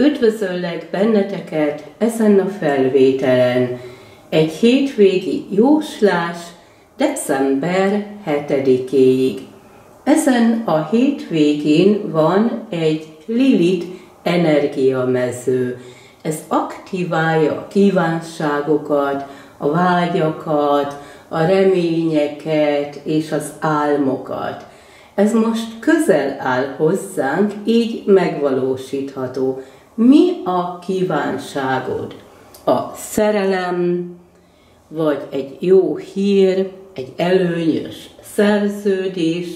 Üdvözöllek benneteket ezen a felvételen. Egy hétvégi jóslás december 7-éig. Ezen a hétvégén van egy Lilith energiamező. Ez aktiválja a kívánságokat, a vágyakat, a reményeket és az álmokat. Ez most közel áll hozzánk, így megvalósítható. Mi a kívánságod? A szerelem, vagy egy jó hír, egy előnyös szerződés,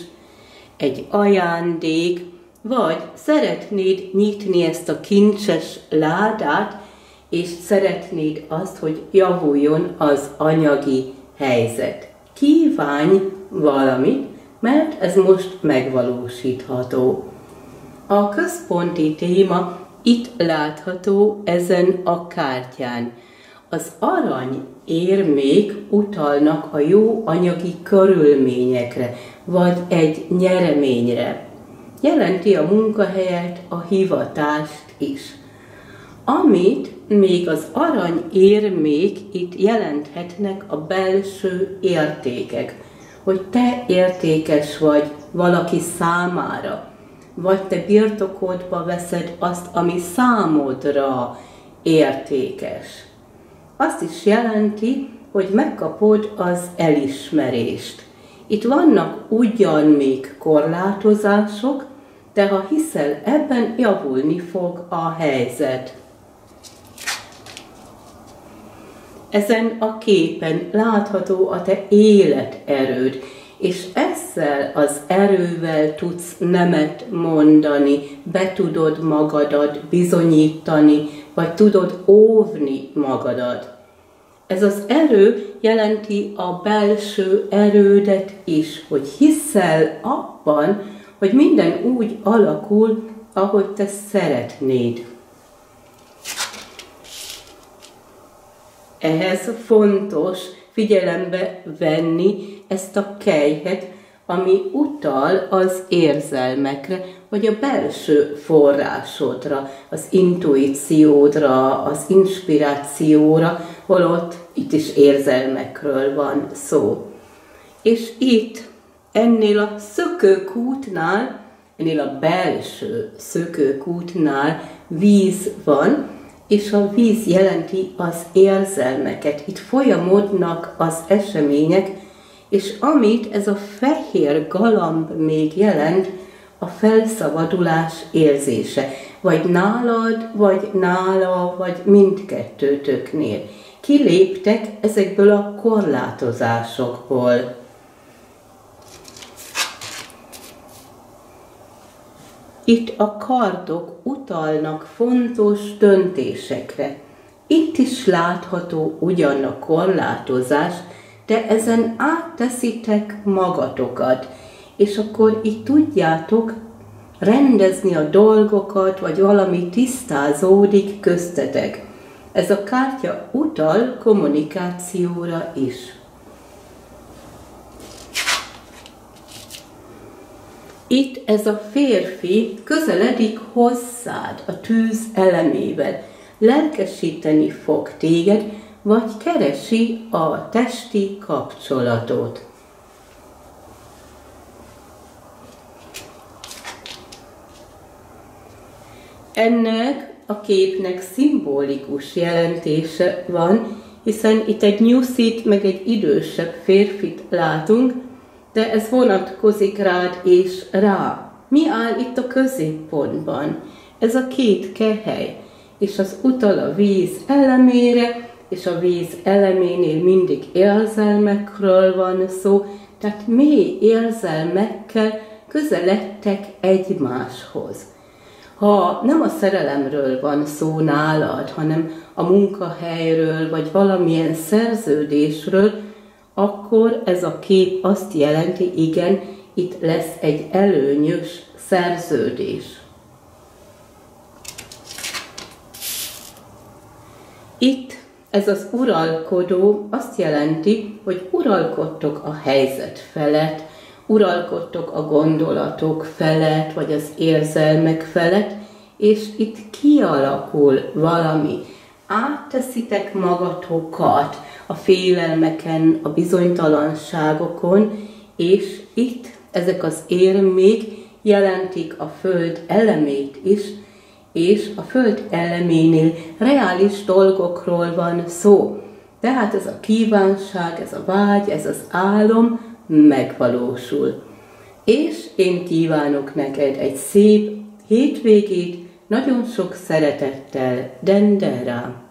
egy ajándék, vagy szeretnéd nyitni ezt a kincses ládát, és szeretnéd azt, hogy javuljon az anyagi helyzet. Kívánj valamit, mert ez most megvalósítható. A központi téma itt látható ezen a kártyán. Az arany érmék utalnak a jó anyagi körülményekre, vagy egy nyereményre. Jelenti a munkahelyet, a hivatást is. Amit még az arany érmék itt jelenthetnek a belső értékek, hogy te értékes vagy valaki számára, vagy te birtokodba veszed azt, ami számodra értékes. Azt is jelenti, hogy megkapod az elismerést. Itt vannak ugyan még korlátozások, de ha hiszel ebben, javulni fog a helyzet. Ezen a képen látható a te életerőd, és ezzel az erővel tudsz nemet mondani, be tudod magadat bizonyítani, vagy tudod óvni magadat. Ez az erő jelenti a belső erődet is, hogy hiszel abban, hogy minden úgy alakul, ahogy te szeretnéd. Ehhez fontos figyelembe venni ezt a kejhet, ami utal az érzelmekre, vagy a belső forrásodra, az intuíciódra, az inspirációra, holott itt is érzelmekről van szó. És itt, ennél a szökőkútnál, ennél a belső szökőkútnál víz van, és a víz jelenti az érzelmeket. Itt folyamodnak az események, és amit ez a fehér galamb még jelent, a felszabadulás érzése. Vagy nálad, vagy nála, vagy mindkettőtöknél. Kiléptek ezekből a korlátozásokból. Itt a kardok utalnak fontos döntésekre. Itt is látható ugyan a korlátozás, de ezen átteszitek magatokat, és akkor itt tudjátok rendezni a dolgokat, vagy valami tisztázódik köztetek. Ez a kártya utal kommunikációra is. Itt ez a férfi közeledik hozzád a tűz elemével, lelkesíteni fog téged, vagy keresi a testi kapcsolatot. Ennek a képnek szimbolikus jelentése van, hiszen itt egy nyuszit, meg egy idősebb férfit látunk, de ez vonatkozik rád és rá. Mi áll itt a középpontban? Ez a két kehely, és az utal a víz elemére, és a víz eleménél mindig érzelmekről van szó, tehát mély érzelmekkel közeledtek egymáshoz. Ha nem a szerelemről van szó nálad, hanem a munkahelyről, vagy valamilyen szerződésről, akkor ez a kép azt jelenti, igen, itt lesz egy előnyös szerződés. Itt ez az uralkodó azt jelenti, hogy uralkodtok a helyzet felett, uralkodtok a gondolatok felett, vagy az érzelmek felett, és itt kialakul valami. Átteszitek magatokat a félelmeken, a bizonytalanságokon, és itt ezek az érmék jelentik a föld elemét is, és a föld eleménél reális dolgokról van szó. Tehát ez a kívánság, ez a vágy, ez az álom megvalósul. És én kívánok neked egy szép hétvégét, nagyon sok szeretettel, Dendera.